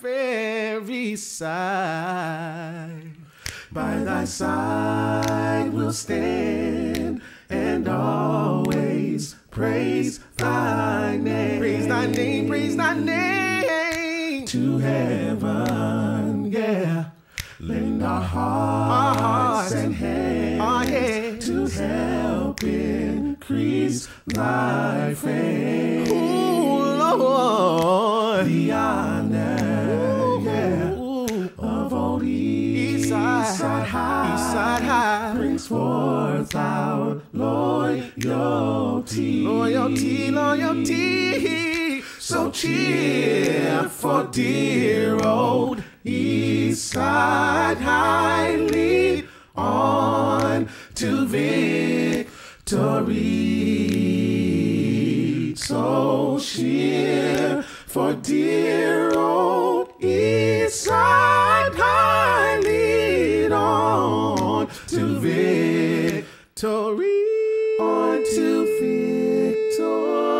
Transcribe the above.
very side. By thy side we'll stand and always praise thy name. Praise thy name, praise thy name. To heaven, yeah. Lend our hearts, hearts and hands our hands. to help increase thy fame. Ooh, Lord. The honor, side high. brings forth our loyalty. Loyalty, loyalty. So cheer for dear old Eastside High. Lead on to victory. So cheer for dear old victory. On to victory.